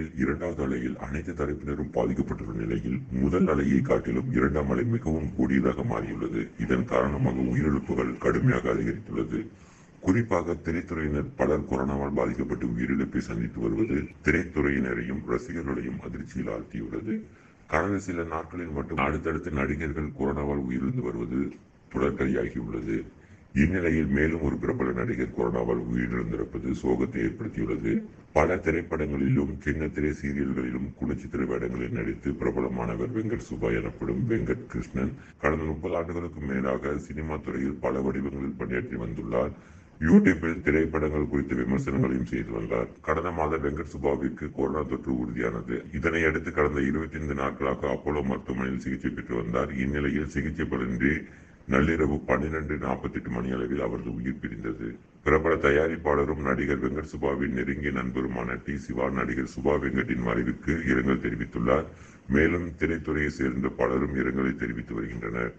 நாட்களில் இரண்டாவது அலையில் அனைத்து தரப்பினரும் பாதிக்கப்பட்டுள்ள நிலையில் முதல் அலையை காட்டிலும் இரண்டாம் அலை மிகவும் கூடியதாக மாறியுள்ளது. இதன் காரணமாக உயிரிழப்புகள் கடுமையாக அதிகரித்துள்ளது. குறிப்பாக திரைத்துறையினர் பலர் கொரோனாவால் பாதிக்கப்பட்டு உயிரிழப்பை சந்தித்து வருவது திரைத்துறையினரையும் ரசிகர்களையும் அதிர்ச்சியில் ஆழ்த்தியுள்ளது. கடந்த சில நாட்களில் மட்டும் அடுத்தடுத்து நடிகர்கள் கொரோனாவால் உயிரிழந்து வருவது தொடர்கதையாகியுள்ளது இந்நிலையில் மேலும் ஒரு பிரபல நடிகர் கொரோனாவால் உயிரிழந்திருப்பது சோகத்தை ஏற்படுத்தியுள்ளது. பல திரைப்படங்களிலும் சின்ன திரை சீரியல்களிலும் குணச்சித்திர வேடங்களில் நடித்து பிரபலமானவர் வெங்கட் சுபா எனப்படும் வெங்கட் கிருஷ்ணன் கடந்த முப்பது ஆண்டுகளுக்கு மேலாக சினிமா துறையில் பல வடிவங்களில் பணியாற்றி வந்துள்ளார். யூடியூப்பில் திரைப்படங்கள் குறித்து விமர்சனங்களையும் செய்து வந்தார். கடந்த மாதம் வெங்கட் சுபாவிற்கு கொரோனா தொற்று உறுதியானது. இதனை அடுத்து கடந்த இருபத்தி ஐந்து நாட்களாக அப்போலோ மருத்துவமனையில் சிகிச்சை பெற்று வந்தார். இந்நிலையில் சிகிச்சை பலனின்றி நள்ளிரவு பன்னிரண்டு நாற்பத்தி எட்டு மணி அளவில் அவரது உயிர் பிரிந்தது. பிரபல தயாரிப்பாளரும் நடிகர் வெங்கட் சுபாவின் நெருங்கிய நண்பருமான டி. சிவா நடிகர் சுபா வெங்கட்டின் மறைவுக்கு இரங்கல் தெரிவித்துள்ளார். மேலும் திரைத்துறையை சேர்ந்த பலரும் இரங்கலை தெரிவித்து வருகின்றனர்.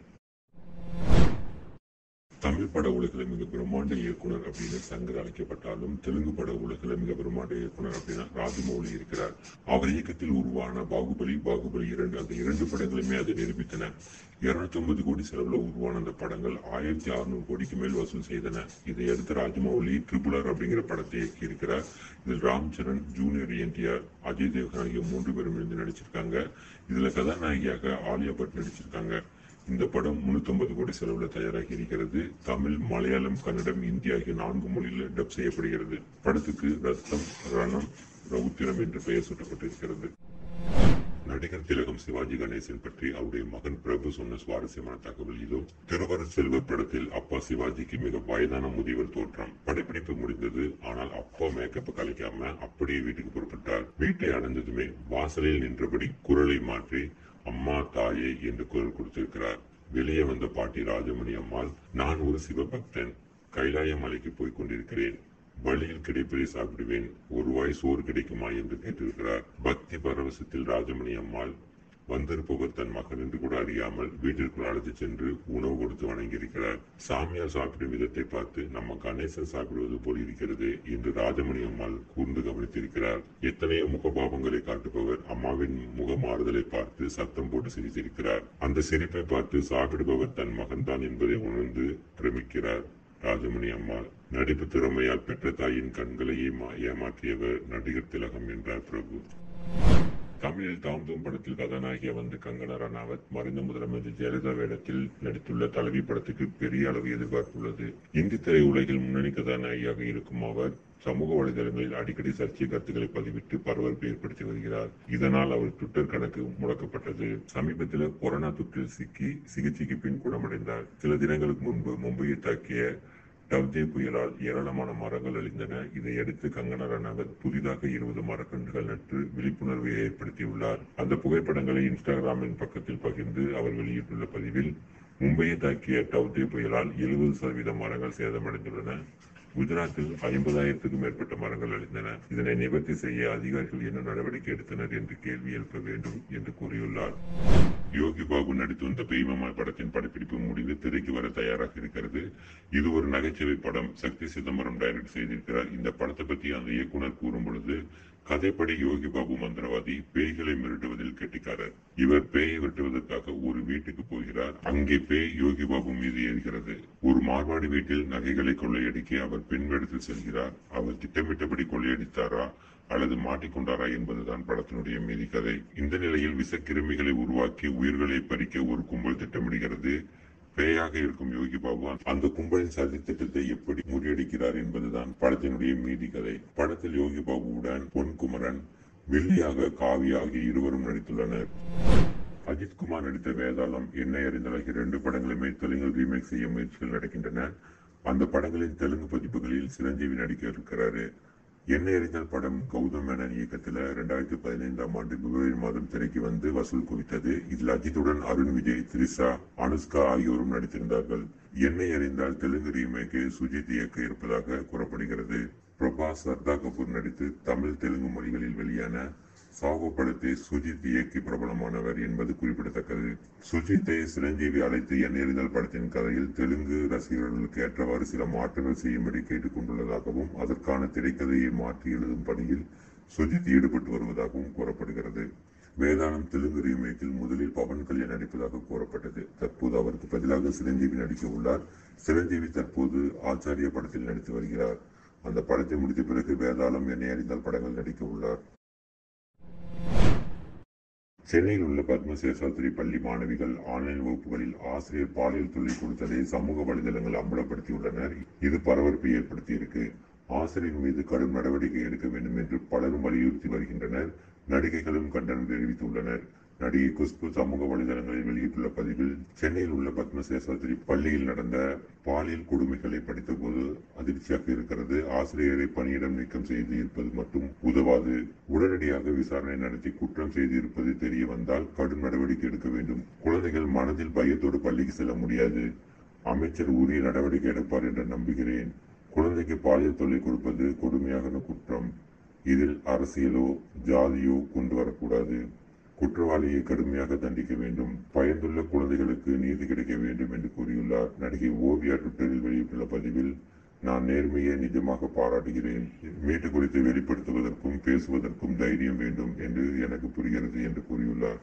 தமிழ் பட உலகில் மிக பிரம்மாண்ட இயக்குனர் அப்படின்னு சங்கர் அழைக்கப்பட்டாலும் தெலுங்கு பட உலகில் மிக பிரம்மாண்ட இயக்குனர் அப்படின்னா ராஜமௌலி இருக்கிறார். அவர் இயக்கத்தில் உருவான பாகுபலி பாகுபலி இரண்டு அந்த இரண்டு படங்களுமே அதை நிரூபித்தன. இருநூத்தி ஒன்பது கோடி செலவுல உருவான அந்த படங்கள் ஆயிரத்தி அறுநூறு கோடிக்கு மேல் வசூல் செய்தன. இதை அடுத்து ராஜமௌலி ட்ரிபுலர் அப்படிங்கிற படத்தை இயக்கியிருக்கிறார். இதில் ராம் சரண் ஜூனியர் என்டிஆர் அஜய் தேவ்கன் ஆகிய மூன்று பேரும் இருந்து நடிச்சிருக்காங்க. இதுல கதாநாயகியாக ஆலியா பட் நடிச்சிருக்காங்க. இந்த படம் 350 கோடி செலவுல தயாராகி இருக்கிறது. தமிழ் மலையாளம் கன்னடம் இந்தி ஆகிய நான்கு மொழியில டப் செய்யப்படுகிறது. படத்துக்கு ரத்தம் ரணம் ரவுத்திரம் என்று பெயர் சூட்டப்பட்டிருக்கிறது. நடிகர் திலகம் சிவாஜி கணேசன் பற்றி அவருடைய மகன் பிரபு சொன்ன சுவாரஸ்யமான தகவல் இதோ. திருவர செல்வர் படத்தில் அப்பா சிவாஜிக்கு மிக வயதான முதியவர் தோற்றம் படப்பிடிப்பு முடிந்தது. ஆனால் அப்பா மேக்கப் கலைக்காம அப்படியே வீட்டுக்கு புறப்பட்டார். வீட்டை அடைந்ததுமே வாசலில் நின்றபடி குரலை மாற்றி அம்மா தாயே என்று குரல் கொடுத்திருக்கிறார். வெளியே வந்த பாட்டி ராஜமணி அம்மாள் நான் ஒரு சிவபக்தன். கைலாய மலைக்கு போய் கொண்டிருக்கிறேன். வழியில் கிடைப்பதை சாப்பிடுவேன். ஒரு வாய் சோறு கிடைக்குமா என்று கேட்டிருக்கிறார். பக்தி பரவசத்தில் ராஜமணி அம்மாள் வந்திருப்பவர் தன் மகன் என்று கூட அறியாமல் வீட்டிற்குள் அழைத்து சென்று உணவு கொடுத்து வணங்கியிருக்கிறார். சாமியார் சாப்பிடும் விதத்தை பார்த்து நம்ம கணேசன் சாப்பிடுவது போல் இருக்கிறது என்று ராஜமணி அம்மாள் கூர்ந்து கவனித்திருக்கிறார். எத்தனையோ முகபாவங்களை காட்டுபவர் அம்மாவின் முக மாறுதலை பார்த்து சத்தம் போட்டு சிரித்திருக்கிறார். அந்த சிரிப்பை பார்த்து சாப்பிடுபவர் தன் மகன்தான் என்பதை உணர்ந்து பிரமிக்கிறார் ராஜமணி அம்மாள். நடிப்பு திறமையால் பெற்ற தாயின் கண்களை ஏமா- ஏமாற்றியவர் நடிகர் திலகம் என்றார் பிரபு. தமிழில் தாம் தூம் படத்தில் கதாநாயகி வந்து கங்கனா ரணாவத் மறைந்த முதலமைச்சர் ஜெயலலிதா வேடத்தில் நடித்துள்ள தலைவி படத்துக்கு பெரிய அளவு எதிர்பார்ப்பு உள்ளது இந்தி திரையுலகில் முன்னணி கதாநாயகியாக இருக்கும் அவர் சமூக வலைதளங்களில் அடிக்கடி சர்ச்சை கருத்துக்களை பதிவிட்டு பரபரப்பு ஏற்படுத்தி வருகிறார். இதனால் அவர் ட்விட்டர் கணக்கு முடக்கப்பட்டது. சமீபத்தில் கொரோனா தொற்றில் சிக்கி சிகிச்சைக்கு பின் குணமடைந்தார். சில தினங்களுக்கு முன்பு மும்பையை தாக்கிய டவ்தே புயலால் ஏராளமான மரங்கள் அழிந்தன. இதையடுத்து கங்கனா ரணாவத் புதிதாக இருபது மரக்கன்றுகள் நட்டு விழிப்புணர்வை ஏற்படுத்தியுள்ளார். அந்த புகைப்படங்களை இன்ஸ்டாகிராமின் பக்கத்தில் பகிர்ந்து அவர் வெளியிட்டுள்ள பதிவில் மும்பையை தாக்கிய டவ்தே புயலால் எழுபது சதவீத மரங்கள் சேதமடைந்துள்ளன. குஜராத்தில் ஐம்பதாயிரத்துக்கும் மேற்பட்ட மரங்கள் அழிந்தன. இதனை நிவர்த்தி செய்ய அதிகாரிகள் என்ன நடவடிக்கை எடுத்தனர் என்று கேள்வி எழுப்ப வேண்டும் என்று கூறியுள்ளார். யோகி பாபு நடித்து வந்த பெய்மமா படத்தின் படப்பிடிப்பு முடிந்து திரைக்கு வர தயாராக இருக்கிறது. இது ஒரு நகைச்சுவை படம். சக்தி சிதம்பரம் டைரக்ட் செய்திருக்கிறார். இந்த படத்தை பற்றி அந்த இயக்குனர் கூறும் பொழுது கதைப்படி யோகி பாபு மந்திரவாதி பேய்களை மிரட்டுவதில் கெட்டிக்காரர். இவர் பேயை வெட்டுவதற்காக ஒரு வீட்டுக்கு போகிறார். அங்கே பேய் யோகி பாபு மீது ஏறுகிறது. ஒரு மார்வாடி வீட்டில் நகைகளை கொள்ளையடிக்க அவர் பெண்வெடுத்து செல்கிறார். அவர் திட்டமிட்டபடி கொள்ளையடித்தாரா அல்லது மாட்டிக்கொண்டாரா என்பதுதான் படத்தினுடைய மீதி கதை. இந்த நிலையில் விசக்கிருமிகளை உருவாக்கி உயிர்களை பறிக்க ஒரு கும்பல் திட்டமிடுகிறது. பேயாக இருக்கும் யோகி பாபு அந்த கும்பலின் சதி திட்டத்தை எப்படி முறியடிக்கிறார் என்பதுதான் படத்தினுடைய மீதி கதை படத்தில் யோகி பாபுவுடன் பொன்குமரன் வில்லியாக காவி ஆகிய இருவரும் நடித்துள்ளனர். அஜித்குமார் நடித்த வேதாளம் என்னை அறிந்தால் ஆகிய இரண்டு படங்களுமே தெலுங்கில் ரீமேக் செய்ய முயற்சிகள் நடக்கின்றன. அந்த படங்களின் தெலுங்கு பதிப்புகளில் சிரஞ்சீவி நடிக்க இருக்கிறாரு. என்னை அறிந்தால் படம் கௌதம் மேனன் இயக்கத்தில் ரெண்டாயிரத்தி பதினைந்தாம் ஆண்டு பிப்ரவரி மாதம் திரைக்கு வந்து வசூல் குவித்தது. இதில் அஜித்துடன் அருண் விஜய் திரிசா அனுஷ்கா ஆகியோரும் நடித்திருந்தார்கள். என்னை அறிந்தால் தெலுங்கு ரீமேக்கு சுஜித் இயக்க இருப்பதாக கூறப்படுகிறது. பிரபாஸ் சர்தா கபூர் நடித்து தமிழ் தெலுங்கு மொழிகளில் வெளியான சாகோ படத்தை சுஜித் இயக்கி பிரபலமானவர் என்பது குறிப்பிடத்தக்கது. சுஜித்தை சிரஞ்சீவி அழைத்து என் எறிதல் படத்தின் கதையில் தெலுங்கு ரசிகர்களுக்கு ஏற்றவாறு சில மாற்றங்கள் செய்யும்படி கேட்டுக்கொண்டுள்ளதாகவும் அதற்கான திரைக்கதையை மாற்றி எழுதும் பணியில் சுஜித் ஈடுபட்டு வருவதாகவும் கூறப்படுகிறது. வேதாளம் தெலுங்கு ரீமேக்கில் முதலில் பவன் கல்யாண் நடிப்பதாக கூறப்பட்டது. தற்போது அவருக்கு பதிலாக சிரஞ்சீவி நடிக்க உள்ளார். சிரஞ்சீவி தற்போது ஆச்சாரிய படத்தில் நடித்து வருகிறார். அந்த படத்தை முடித்த பிறகு வேதாளம் என்னை அறிந்தால் படங்கள் நடிக்க உள்ளார். சென்னையில் உள்ள பத்மசேஷாத்திரி பள்ளி மாணவிகள் ஆன்லைன் வகுப்புகளில் ஆசிரியர் பாலியல் தொல்லை கொடுத்ததை சமூக வலைதளங்கள் அம்பலப்படுத்தியுள்ளனர். இது பரபரப்பை ஏற்படுத்தியிருக்கு. ஆசிரியர் மீது கடும் நடவடிக்கை எடுக்க வேண்டும் என்று பலரும் வலியுறுத்தி வருகின்றனர். நடிகைகளும் கண்டனம் தெரிவித்துள்ளனர். நடிகை குஷ்பு சமூக வலைதளங்களில் வெளியிட்டுள்ள பதிவில் சென்னையில் உள்ள பத்மசேஷாத்திரி பள்ளியில் நடந்த பாலியல் கொடுமைகளை படித்தபோது அதிர்ச்சியாக இருக்கிறது. ஆசிரியரை பணியிடம் நீக்கம் செய்து இருப்பது மட்டும் உதவாது. உடனடியாக விசாரணை நடத்தி குற்றம் செய்து இருப்பது தெரிய வந்தால் கடும் நடவடிக்கை எடுக்க வேண்டும். குழந்தைகள் மனதில் பயத்தோடு பள்ளிக்கு செல்ல முடியாது. அமைச்சர் உரிய நடவடிக்கை எடுப்பார் என்று நம்புகிறேன். குழந்தைக்கு பாலியல் தொல்லை கொடுப்பது கொடுமையான குற்றம். இதில் அரசியலோ ஜாதியோ கொண்டு வரக்கூடாது. குற்றவாளியை கடுமையாக தண்டிக்க வேண்டும். பயந்துள்ள குழந்தைகளுக்கு நீதி கிடைக்க வேண்டும் என்று கூறியுள்ளார். நடிகை ஓவியா ட்விட்டரில் வெளியிட்டுள்ள பதிவில் நான் நேர்மையை நிஜமாக பாராட்டுகிறேன். மீட்டு குறித்து வெளிப்படுத்துவதற்கும் பேசுவதற்கும் தைரியம் வேண்டும் என்று எனக்கு புரிகிறது என்று கூறியுள்ளார்.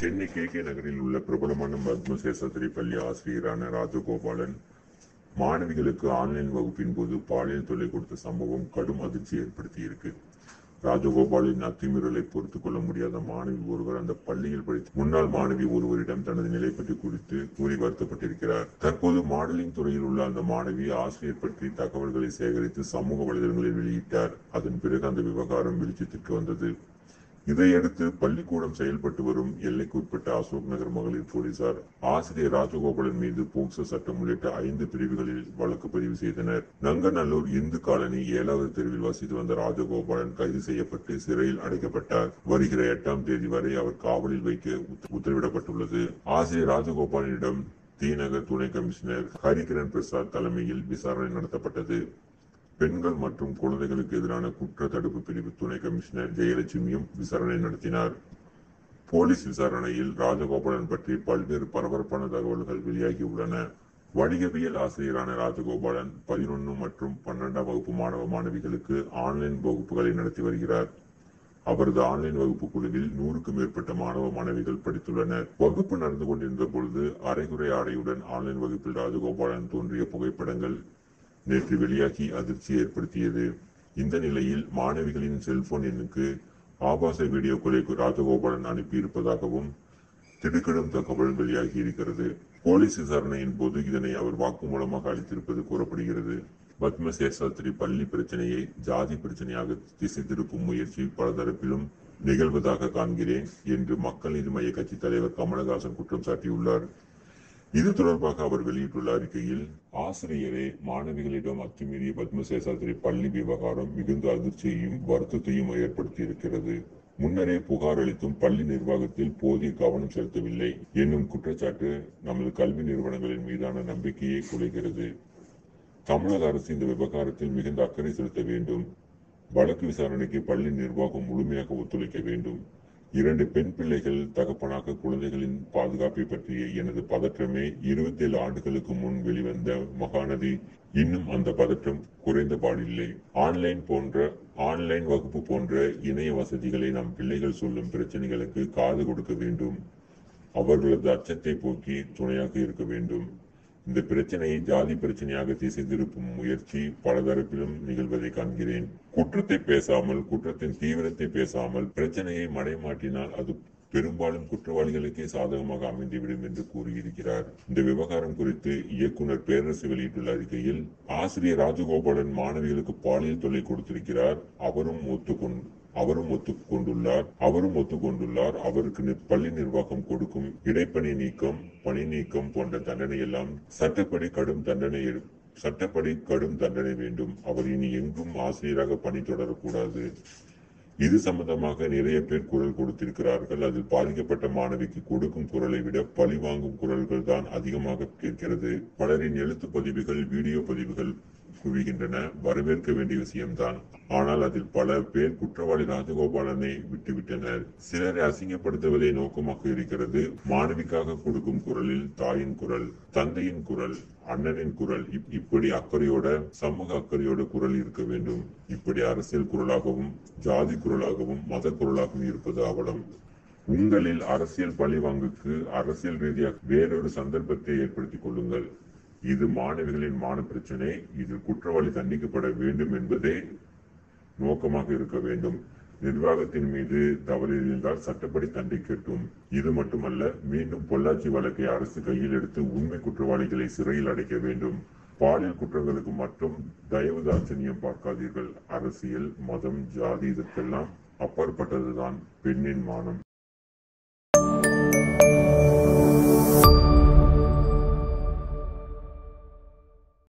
சென்னை கே கே நகரில் உள்ள பிரபலமான பத்மசேஷாத்திரி பள்ளி ஆசிரியரான ராஜகோபாலன் மாணவிகளுக்கு ஆன்லைன் வகுப்பின் போது பாலியல் தொல்லை கொடுத்த சம்பவம் கடும் அதிர்ச்சி ஏற்படுத்தியிருக்கு. ராஜகோபாலின் அத்துமீறலை பொறுத்துக் கொள்ள முடியாத மாணவி ஒருவர் அந்த பள்ளியில் படித்து முன்னாள் மாணவி ஒருவரிடம் தனது நிலை பற்றி குறித்து கூறி வருத்தப்பட்டிருக்கிறார். தற்போது மாடலிங் துறையில் உள்ள அந்த மாணவி ஆசிரியர் பற்றி தகவல்களை சேகரித்து சமூக வலைதளங்களில் வெளியிட்டார். அதன் பிறகு அந்த விவகாரம் வெளிச்சத்திற்கு வந்தது. இதையடுத்து பள்ளிக்கூடம் செயல்பட்டு வரும் எல்லைக்குட்பட்ட அசோக் நகர் மகளிர் போலீசார் ஆசிரியர் ராஜகோபாலன் மீது போக்சோ சட்டம் உள்ளிட்ட ஐந்து பிரிவுகளில் வழக்கு பதிவு செய்தனர். நங்கநல்லூர் இந்து காலனி ஏழாவது தெருவில் வசித்து வந்த ராஜகோபாலன் கைது செய்யப்பட்டு சிறையில் அடைக்கப்பட்டார். வருகிற எட்டாம் தேதி வரை அவர் காவலில் வைக்க உத்தரவிடப்பட்டுள்ளது. ஆசிரியர் ராஜகோபாலனிடம் தீநகர் துணை கமிஷனர் ஹரிகிரண் பிரசாத் தலைமையில் விசாரணை நடத்தப்பட்டது. பெண்கள் மற்றும் குழந்தைகளுக்கு எதிரான குற்ற தடுப்பு பிரிவு துணை கமிஷனர் ஜெயலட்சுமியும் விசாரணை நடத்தினார். போலீஸ் விசாரணையில் ராஜகோபாலன் பற்றி பல்வேறு பரபரப்பான தகவல்கள் வெளியாகியுள்ளன வணிகவியல் ஆசிரியரான ராஜகோபாலன் பதினொன்று மற்றும் பன்னெண்டாம் வகுப்பு மாணவ மாணவிகளுக்கு ஆன்லைன் வகுப்புகளை நடத்தி வருகிறார். அவரது ஆன்லைன் வகுப்பு குழுவில் நூறுக்கும் மேற்பட்ட மாணவ மாணவிகள் படித்துள்ளனர். வகுப்பு நடந்து கொண்டிருந்த பொழுது அரைகுறை ஆடையுடன் ஆன்லைன் வகுப்பில் ராஜகோபாலன் தோன்றிய புகைப்படங்கள் நேற்று வெளியாகி அதிர்ச்சி ஏற்படுத்தியது. இந்த நிலையில் மாணவிகளின் செல்போன் எண்ணுக்கு ஆபாச வீடியோக்களை ராஜகோபாலன் அனுப்பியிருப்பதாகவும் திடுக்கிடும் தகவல் வெளியாகி இருக்கிறது. போலீஸ் விசாரணையின் போது இதனை அவர் வாக்குமூலமாக அளித்திருப்பது கூறப்படுகிறது. பத்ம சேஷாத்ரி பள்ளி பிரச்சனையை ஜாதி பிரச்சனையாக திசை திருப்பும் முயற்சி பல தரப்பிலும் நிகழ்வதாக காண்கிறேன் என்று மக்கள் நீதி மைய கட்சி தலைவர் கமலஹாசன் குற்றம் சாட்டியுள்ளார். இது தொடர்பாக அவர் வெளியிட்டுள்ள அறிக்கையில் ஆசிரியரே மாணவிகளிடம் அத்துமீறிய பத்மசேசாத்திரி பள்ளி விவகாரம் மிகுந்த அதிர்ச்சியையும் வருத்தத்தையும் ஏற்படுத்தி இருக்கிறது முன்னரே புகார் அளித்தும் பள்ளி நிர்வாகத்தில் போதிய கவனம் செலுத்தவில்லை என்னும் குற்றச்சாட்டு நமது கல்வி நிறுவனங்களின் மீதான நம்பிக்கையை குலைகிறது தமிழக அரசு இந்த விவகாரத்தில் மிகுந்த அக்கறை செலுத்த வேண்டும். வழக்கு விசாரணைக்கு பள்ளி நிர்வாகம் முழுமையாக ஒத்துழைக்க வேண்டும். இரண்டு பெண் பிள்ளைகள் தகப்பனாக குழந்தைகளின் பாதுகாப்பை பற்றிய எனது பதற்றமே இருபத்தி ஏழு ஆண்டுகளுக்கு முன் வெளிவந்த மகாநதி. இன்னும் அந்த பதற்றம் குறைந்த பாடில்லை ஆன்லைன் போன்ற ஆன்லைன் வகுப்பு போன்ற இணைய வசதிகளை நம் பிள்ளைகள் சொல்லும் பிரச்சனைகளுக்கு காது கொடுக்க வேண்டும். அவர்களது அச்சத்தை போக்கி துணையாக இருக்க வேண்டும். இந்த பிரச்சனையை ஜாதி பிரச்சனையாக திசை திருப்பும் முயற்சி பலதரப்பிலும் நிகழ்வதை காண்கிறேன். குற்றத்தை பேசாமல் குற்றத்தின் தீவிரத்தை பேசாமல் பிரச்சனையை மடைமாட்டினால் அது பெரும்பாலும் குற்றவாளிகளுக்கே சாதகமாக அமைந்துவிடும் என்று கூறியிருக்கிறார். இந்த விவகாரம் குறித்து இயக்குனர் பேரரசு வெளியிட்டுள்ள அறிக்கையில் ஆசிரியர் ராஜகோபாலன் மாணவிகளுக்கு பாலியல் தொல்லை கொடுத்திருக்கிறார். அவரும் ஒத்துக்கொண்டு அவரும் ஒத்துக்கொண்டுள்ளார். அவரும் ஒத்துக்கொண்டுள்ளார். அவருக்கு நி- பள்ளி நிர்வாகம் கொடுக்கும் இடைப்பணி நீக்கம் பணி நீக்கம் போன்ற தண்டனை எல்லாம் சட்டப்படி கடும் தண்டனை சட்டப்படி கடும் தண்டனை வேண்டும். அவர் இனி எங்கும் ஆசிரியராக பணி தொடரக்கூடாது. இது சம்பந்தமாக நிறைய பேர் குரல் கொடுத்திருக்கிறார்கள். அதில் பாதிக்கப்பட்ட மாணவிக்கு கொடுக்கும் குரலை விட பழி வாங்கும் குரல்கள் தான் அதிகமாக கேட்கிறது. பலரின் எழுத்து பதிவுகள் வீடியோ பதிவுகள் குவிகின்றன. வரவேற்க வேண்டிய விஷயம்தான். ஆனால் அதில் பல பேர் குற்றவாளி ராஜகோபாலனை விட்டுவிட்டனர். சிலரை அசிங்கப்படுத்துவதே நோக்கமாக இருக்கிறது. மாணவிக்காக கொடுக்கும் குரலில் தாயின் குரல் தந்தையின் குரல் அண்ணனின் குரல் இப்- இப்படி அக்கறையோட சமூக அக்கறையோட குரல் இருக்க வேண்டும். இப்படி அரசியல் குரலாகவும் ஜாதி குரலாகவும் மத குரலாகவும் இருப்பது அவலம். உங்களில் அரசியல் பழிவாங்குக்கு அரசியல் ரீதியாக வேறொரு சந்தர்ப்பத்தை ஏற்படுத்திக் கொள்ளுங்கள். இது மாணவிகளின் மான பிரச்சனை. இதில் குற்றவாளி தண்டிக்கப்பட வேண்டும் என்பதே நோக்கமாக இருக்க வேண்டும். நிர்வாகத்தின் மீது தவறு இருந்தால் சட்டப்படி தண்டிக்கட்டும் இது மட்டுமல்ல மீண்டும் பொள்ளாச்சி வழக்கை அரசு கையில் எடுத்து உண்மை குற்றவாளிகளை சிறையில் அடைக்க வேண்டும். பாலியல் குற்றங்களுக்கு மட்டும் தயவு தாட்சணியம் பார்க்காதீர்கள். அரசியல் மதம் ஜாதி இதற்கெல்லாம் அப்பாற்பட்டதுதான் பெண்ணின் மானம்.